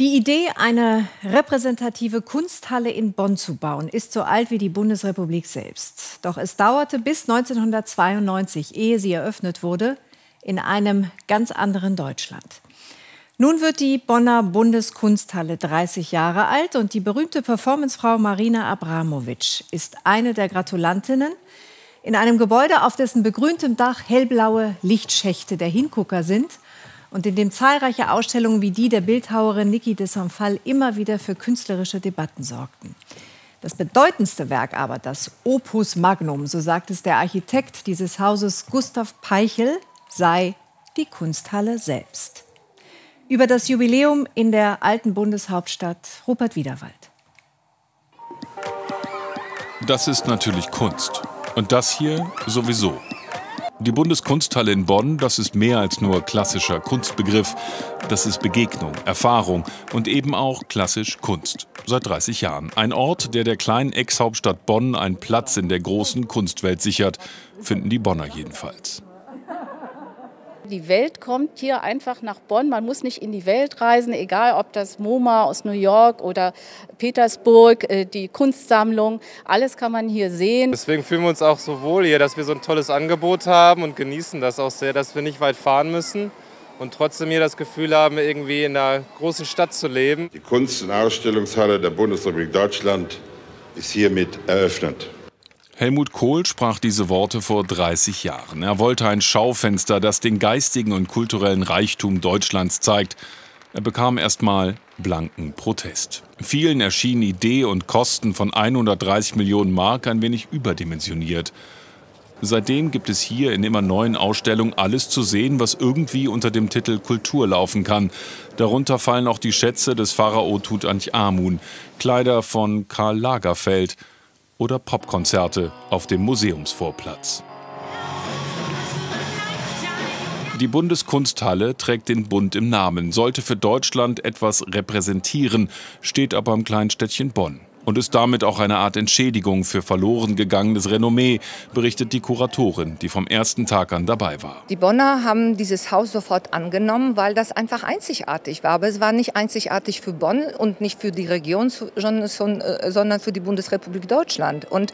Die Idee, eine repräsentative Kunsthalle in Bonn zu bauen, ist so alt wie die Bundesrepublik selbst. Doch es dauerte bis 1992, ehe sie eröffnet wurde, in einem ganz anderen Deutschland. Nun wird die Bonner Bundeskunsthalle 30 Jahre alt und die berühmte Performancefrau Marina Abramovic ist eine der Gratulantinnen in einem Gebäude, auf dessen begrüntem Dach hellblaue Lichtschächte der Hingucker sind – und in dem zahlreiche Ausstellungen wie die der Bildhauerin Niki de Saint-Phal immer wieder für künstlerische Debatten sorgten. Das bedeutendste Werk aber, das Opus Magnum, so sagt es der Architekt dieses Hauses Gustav Peichel, sei die Kunsthalle selbst. Über das Jubiläum in der alten Bundeshauptstadt Rupert Wiederwald. Das ist natürlich Kunst. Und das hier sowieso. Die Bundeskunsthalle in Bonn, das ist mehr als nur klassischer Kunstbegriff. Das ist Begegnung, Erfahrung und eben auch klassisch Kunst. Seit 30 Jahren. Ein Ort, der der kleinen Ex-Hauptstadt Bonn einen Platz in der großen Kunstwelt sichert, finden die Bonner jedenfalls. Die Welt kommt hier einfach nach Bonn. Man muss nicht in die Welt reisen, egal ob das MoMA aus New York oder Petersburg, äh, die Kunstsammlung. Alles kann man hier sehen. Deswegen fühlen wir uns auch so wohl hier, dass wir so ein tolles Angebot haben und genießen das auch sehr, dass wir nicht weit fahren müssen und trotzdem hier das Gefühl haben, irgendwie in einer großen Stadt zu leben. Die Kunst- und Ausstellungshalle der Bundesrepublik Deutschland ist hiermit eröffnet. Helmut Kohl sprach diese Worte vor 30 Jahren. Er wollte ein Schaufenster, das den geistigen und kulturellen Reichtum Deutschlands zeigt. Er bekam erstmal blanken Protest. Vielen erschienen Idee und Kosten von 130 Millionen Mark ein wenig überdimensioniert. Seitdem gibt es hier in immer neuen Ausstellungen alles zu sehen, was irgendwie unter dem Titel Kultur laufen kann. Darunter fallen auch die Schätze des Pharao Tutanchamun, Kleider von Karl Lagerfeld – oder Popkonzerte auf dem Museumsvorplatz. Die Bundeskunsthalle trägt den Bund im Namen, sollte für Deutschland etwas repräsentieren, steht aber im Kleinstädtchen Bonn und ist damit auch eine Art Entschädigung für verloren gegangenes Renommee, berichtet die Kuratorin, die vom ersten Tag an dabei war. Die Bonner haben dieses Haus sofort angenommen, weil das einfach einzigartig war. Aber es war nicht einzigartig für Bonn und nicht für die Region, äh, sondern für die Bundesrepublik Deutschland. Und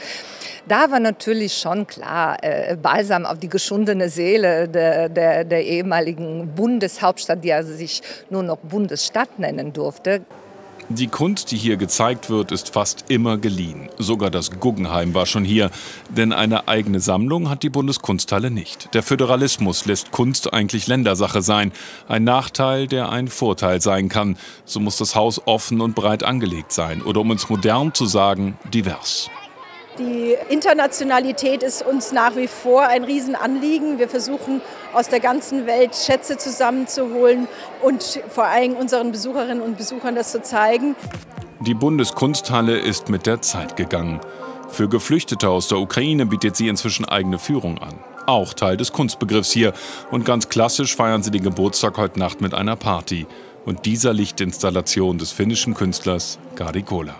da war natürlich schon klar, äh, Balsam auf die geschundene Seele der, der, der ehemaligen Bundeshauptstadt, die also sich nur noch Bundesstadt nennen durfte. Die Kunst, die hier gezeigt wird, ist fast immer geliehen. Sogar das Guggenheim war schon hier. Denn eine eigene Sammlung hat die Bundeskunsthalle nicht. Der Föderalismus lässt Kunst eigentlich Ländersache sein. Ein Nachteil, der ein Vorteil sein kann. So muss das Haus offen und breit angelegt sein. Oder um uns modern zu sagen, divers. Die Internationalität ist uns nach wie vor ein Riesenanliegen. Wir versuchen aus der ganzen Welt Schätze zusammenzuholen und vor allem unseren Besucherinnen und Besuchern das zu zeigen. Die Bundeskunsthalle ist mit der Zeit gegangen. Für Geflüchtete aus der Ukraine bietet sie inzwischen eigene Führung an. Auch Teil des Kunstbegriffs hier. Und ganz klassisch feiern sie den Geburtstag heute Nacht mit einer Party. Und dieser Lichtinstallation des finnischen Künstlers Gari Kola.